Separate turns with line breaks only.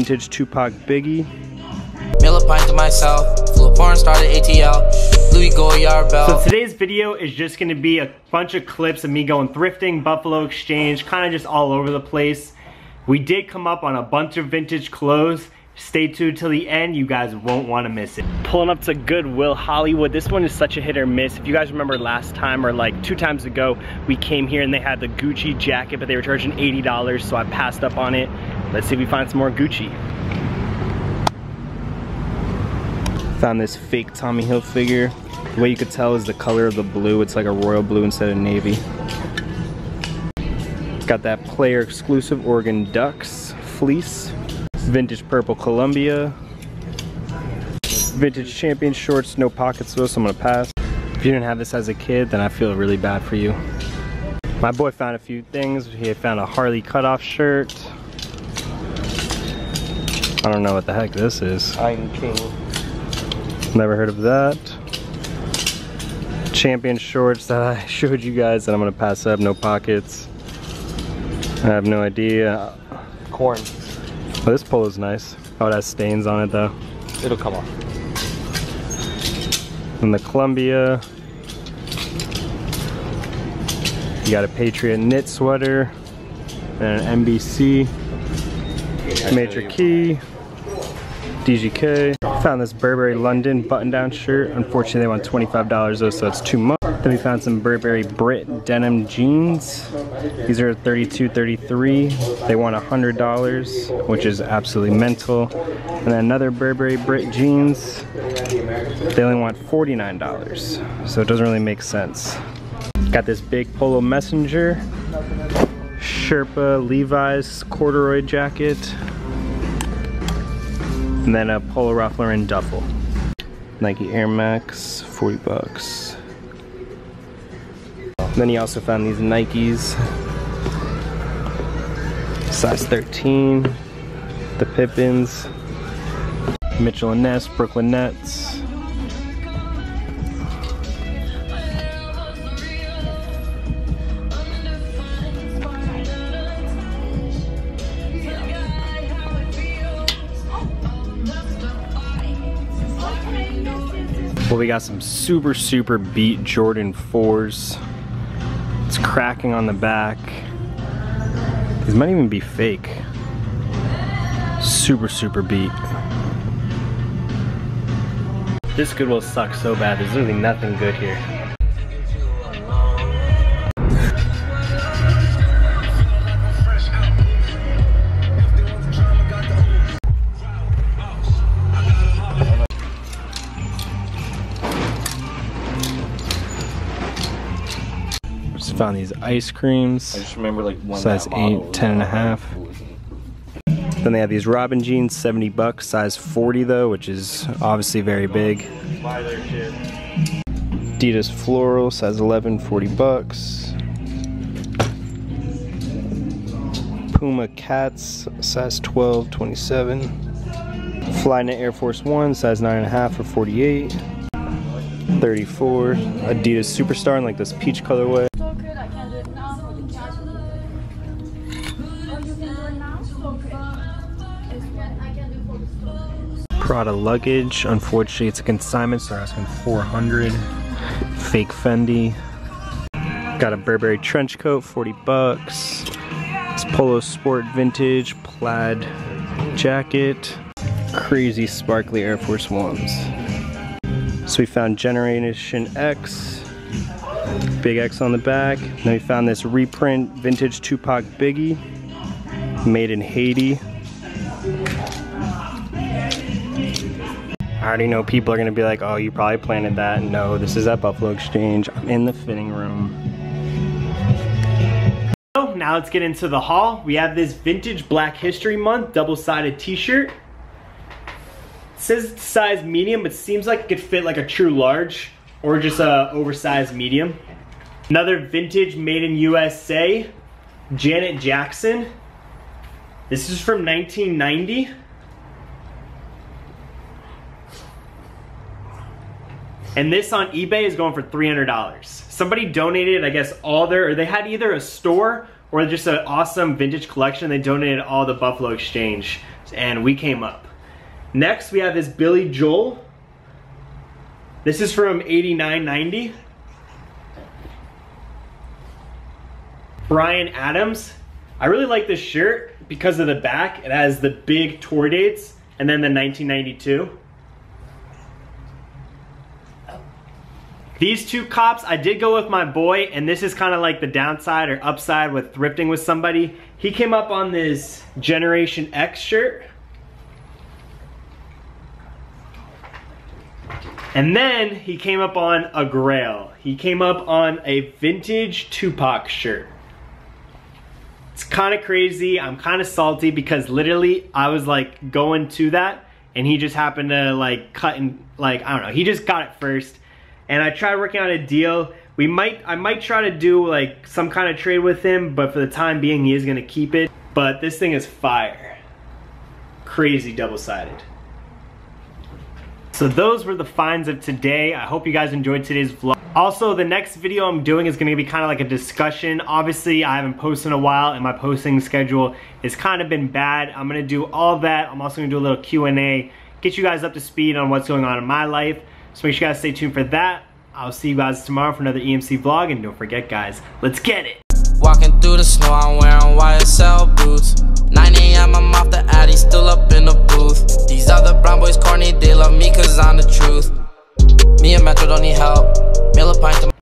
Vintage Tupac Biggie.
Mill a pint to myself, flew a porn star to ATL, Louis Goyard belt.
So today's video is just gonna be a bunch of clips of me going thrifting, Buffalo Exchange, kind of just all over the place. We did come up on a bunch of vintage clothes. Stay tuned till the end, you guys won't wanna miss it. Pulling up to Goodwill Hollywood. This one is such a hit or miss. If you guys remember last time or like two times ago, we came here and they had the Gucci jacket, but they were charging $80, so I passed up on it. Let's see if we find some more Gucci. Found this fake Tommy Hilfiger. The way you could tell is the color of the blue. It's like a royal blue instead of navy. Got that player exclusive Oregon Ducks fleece. Vintage purple Columbia. Vintage champion shorts, no pockets though, so I'm gonna pass. If you didn't have this as a kid, then I feel really bad for you. My boy found a few things. He found a Harley cutoff shirt. I don't know what the heck this is.
Iron King.
Never heard of that. Champion shorts that I showed you guys that I'm gonna pass up, no pockets. I have no idea.
Korn.
Oh, this polo's nice. Oh, it has stains on it though.
It'll come off.
And the Columbia. You got a Patriot knit sweater. And an NBC. Major Key. DGK. Found this Burberry London button-down shirt. Unfortunately, they want $25 though, so it's too much. Then we found some Burberry Brit denim jeans. These are 32, 33. They want $100, which is absolutely mental. And then another Burberry Brit jeans. They only want $49, so it doesn't really make sense. Got this big Polo Messenger. Sherpa Levi's corduroy jacket and then a Polo Ralph Lauren duffel. Nike Air Max, 40 bucks. Then he also found these Nikes, size 13, the Pippens, Mitchell & Ness, Brooklyn Nets. Well, we got some super, super beat Jordan 4s. It's cracking on the back. These might even be fake. Super, super beat. This Goodwill sucks so bad. There's literally nothing good here. Found these ice creams.
I just remember like one
Size
that model
8,
was
10 and a half.
Who was it?
Then they have these Robin jeans, 70 bucks, size 40 though, which is obviously very big. Adidas floral, size 11, 40 bucks. Puma cats, size 12, 27. Flyknit Air Force One, size 9.5 for 48. 34. Adidas Superstar in like this peach colorway. Prada luggage. Unfortunately, it's a consignment, so they're asking 400. Fake Fendi. Got a Burberry trench coat, 40 bucks. This Polo Sport vintage plaid jacket. Crazy sparkly Air Force Ones. So we found Generation X. Big X on the back. Then we found this reprint vintage Tupac Biggie. Made in Haiti. I already know people are gonna be like, oh, you probably planted that. No, this is at Buffalo Exchange. I'm in the fitting room. So now let's get into the haul. We have this vintage Black History Month double-sided t-shirt. Says size medium, but seems like it could fit like a true large or just a oversized medium. Another vintage made in USA, Janet Jackson. This is from 1990. And this on eBay is going for $300. Somebody donated, I guess, all their, or they had either a store or just an awesome vintage collection. They donated all the Buffalo Exchange. and we came up. Next, we have this Billy Joel. This is from 89.90. Bryan Adams. I really like this shirt because of the back. It has the big tour dates and then the 1992. These two cops, I did go with my boy, and this is kind of like the downside or upside with thrifting with somebody. He came up on this Generation X shirt. And then he came up on a grail. He came up on a vintage Tupac shirt. It's kind of crazy. I'm kind of salty because literally I was like going to that and he just happened to like cut and like, I don't know. He just got it first and I tried working out a deal. We might, I might try to do like some kind of trade with him, but for the time being, he is gonna keep it. But this thing is fire. Crazy double-sided. So those were the finds of today. I hope you guys enjoyed today's vlog. Also, the next video I'm doing is gonna be kind of like a discussion. Obviously, I haven't posted in a while and my posting schedule has kind of been bad. I'm gonna do all that. I'm also gonna do a little Q&A, get you guys up to speed on what's going on in my life. So make sure you guys stay tuned for that. I'll see you guys tomorrow for another EMC vlog. And don't forget, guys, let's get it.
Walking through the snow, I'm wearing YSL boots. 9 a.m., I'm off the addy, still up in the booth. These other brown boys corny, they love me cause I'm the truth. Me and Metro don't need help. Mill a them.